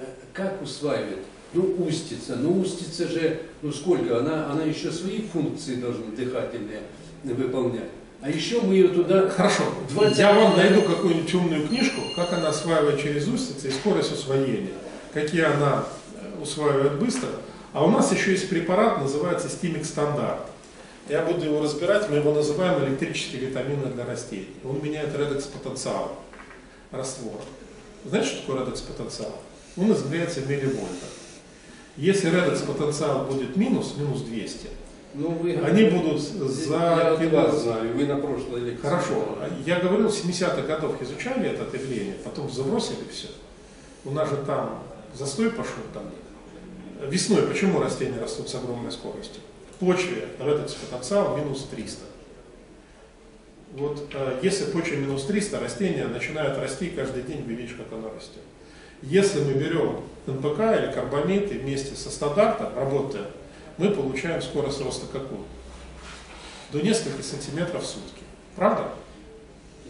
Speaker 2: э, как усваивает? Ну, устица. Ну, устица же, ну сколько? Она, она еще свои функции должна дыхательные выполнять. А еще мы ее туда...
Speaker 1: Хорошо,
Speaker 2: 20
Speaker 1: я вам найду какую-нибудь умную книжку, как она осваивает через устицы и скорость усвоения, какие она э, усваивает быстро. А у нас еще есть препарат, называется стимик стандарт. Я буду его разбирать, мы его называем электрические витамины для растений. Он меняет редекс потенциал раствора. Знаете, что такое редекс потенциал? Он измеряется в милливольтах. Если редекс потенциал будет минус, минус 200,
Speaker 2: Ну, вы...
Speaker 1: они будут за
Speaker 2: вас знаю, вы на прошлой лекции.
Speaker 1: Хорошо. Я говорил, в 70-х годах изучали это явление, потом забросили все. У нас же там застой пошел там. Весной почему растения растут с огромной скоростью? В почве редекс потенциал минус 300. Вот э, если в почве минус 300, растения начинают расти каждый день, вы видите, как оно растет. Если мы берем НПК или карбамид и вместе со стандартом работаем, мы получаем скорость роста какую? До нескольких сантиметров в сутки. Правда?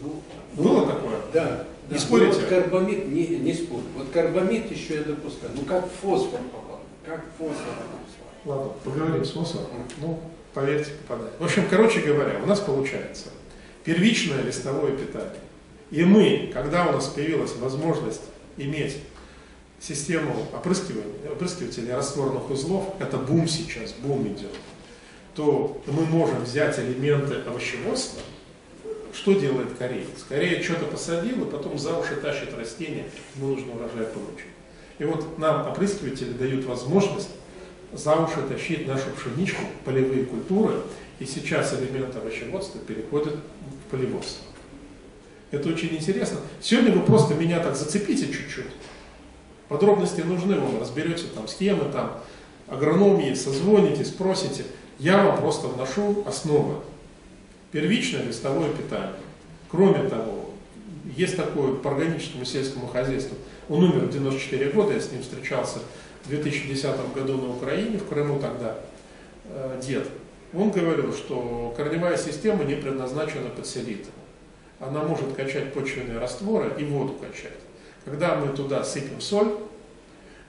Speaker 2: Ну,
Speaker 1: Было такое?
Speaker 2: Да.
Speaker 1: Не
Speaker 2: да.
Speaker 1: спорите?
Speaker 2: Ну, вот карбамид, не, не спорю. Вот карбамид еще я допускаю. Ну как фосфор попал? Как фосфор попал?
Speaker 1: Ладно, поговорим с Мосом. Ну, поверьте, попадает. В общем, короче говоря, у нас получается первичное листовое питание. И мы, когда у нас появилась возможность иметь систему опрыскивания, опрыскивателей растворных узлов, это бум сейчас, бум идет, то мы можем взять элементы овощеводства, что делает? Корея что-то посадил, и потом за уши тащит растения, ему нужно урожай получить. И вот нам опрыскиватели дают возможность за уши тащить нашу пшеничку, полевые культуры, и сейчас элементы овощеводства переходят в полеводство. Это очень интересно. Сегодня вы просто меня так зацепите чуть-чуть. Подробности нужны вам, разберете там схемы, там агрономии, созвоните, спросите. Я вам просто вношу основы. Первичное листовое питание. Кроме того, есть такое по органическому сельскому хозяйству. Он умер в 94 года, я с ним встречался в 2010 году на Украине, в Крыму тогда, э, дед. Он говорил, что корневая система не предназначена под селитру. Она может качать почвенные растворы и воду качать. Когда мы туда сыпем соль,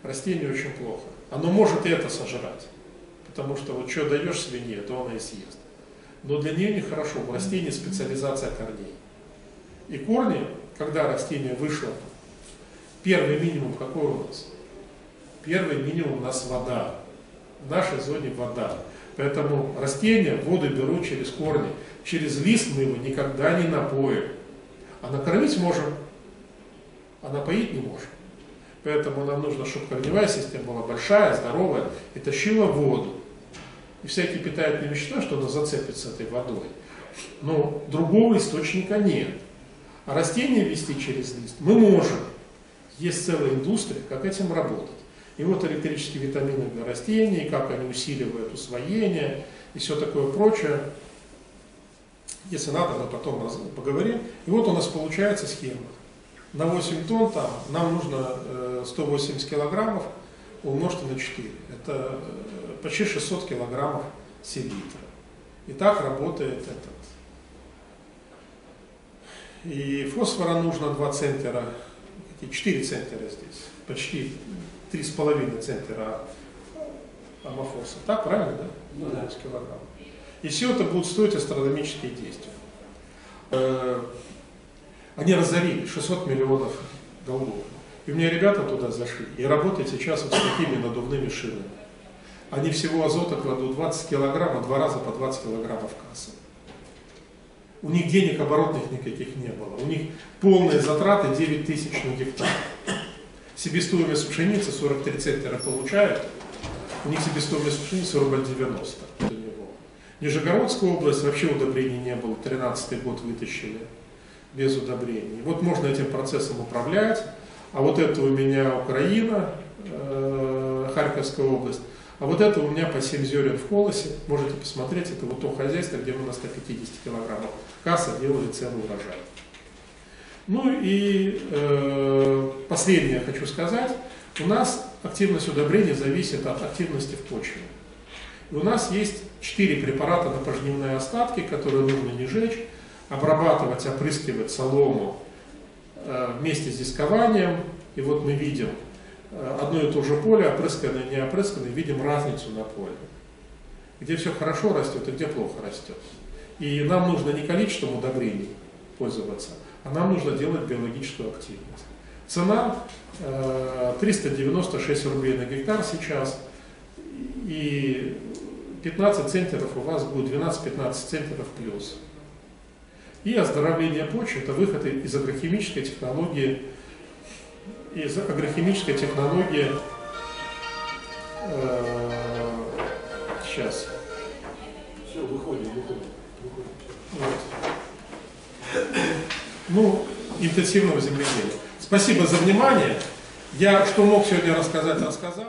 Speaker 1: растению очень плохо. Оно может и это сожрать. Потому что вот что даешь свинье, то она и съест. Но для нее нехорошо. У растения специализация корней. И корни, когда растение вышло, первый минимум какой у нас? Первый минимум у нас вода. В нашей зоне вода. Поэтому растения воду берут через корни. Через лист мы его никогда не напоим. А накормить можем, а напоить не можем. Поэтому нам нужно, чтобы корневая система была большая, здоровая и тащила воду. И всякие питательные вещества, что она зацепится этой водой. Но другого источника нет. А растения вести через лист мы можем. Есть целая индустрия, как этим работать. И вот электрические витамины для растений, как они усиливают усвоение и все такое прочее. Если надо, мы потом поговорим. И вот у нас получается схема. На 8 тонн там нам нужно э, 180 килограммов умножьте на 4. Это э, почти 600 килограммов селитра. И так работает этот. И фосфора нужно 2 центнера, 4 центнера здесь, почти 3,5 центнера амофоса. Так, правильно, да?
Speaker 2: Ну да.
Speaker 1: 10 килограмм. И все это будет стоить астрономические действия. Э, Они разорили 600 миллионов долгов. И у меня ребята туда зашли и работают сейчас вот с такими надувными шинами. Они всего азота кладут 20 килограмм, а два раза по 20 килограммов кассы. У них денег оборотных никаких не было. У них полные затраты 9 тысяч на гектар. Себестоимость пшеницы 43 центнера получают, у них себестоимость пшеницы рубль 90 у него. Нижегородская область вообще удобрений не было, 13 год вытащили без удобрений. Вот можно этим процессом управлять, а вот это у меня Украина, э, Харьковская область, а вот это у меня по 7 зерен в колосе, можете посмотреть, это вот то хозяйство, где мы на 150 килограммов касса делали целый урожай. Ну и э, последнее хочу сказать, у нас активность удобрений зависит от активности в почве. И у нас есть 4 препарата на пожнивные остатки, которые нужно не жечь, обрабатывать, опрыскивать солому э, вместе с дискованием. И вот мы видим э, одно и то же поле, опрысканное, не опрысканное, видим разницу на поле. Где все хорошо растет и где плохо растет. И нам нужно не количеством удобрений пользоваться, а нам нужно делать биологическую активность. Цена э, 396 рублей на гектар сейчас, и 15 центнеров у вас будет 12-15 центнеров плюс. И оздоровление почвы – это выход из агрохимической технологии, из агрохимической технологии, э, сейчас,
Speaker 3: Все, выходим, выходим. выходим.
Speaker 1: вот. Ну, интенсивного земледелия. Спасибо за внимание. Я что мог сегодня рассказать, рассказал.